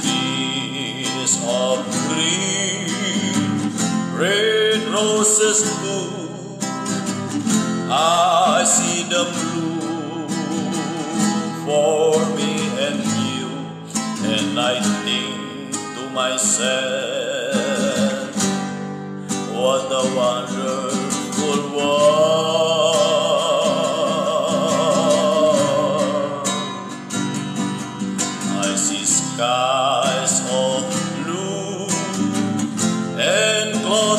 Trees of green, red roses bloom. I see them bloom for me and you, and I think to myself, what a wonderful world.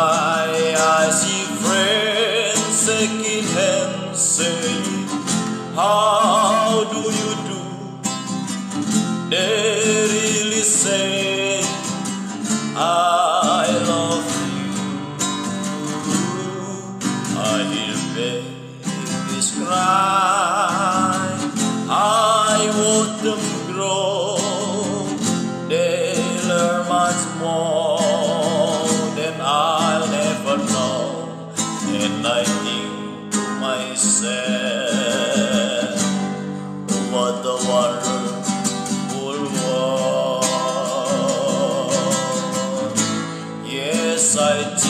I see friends shaking hands, saying, How do you do? They really say, I love you. I hear babies cry. I watch them grow. They learn much more wonderful world. Yes, I.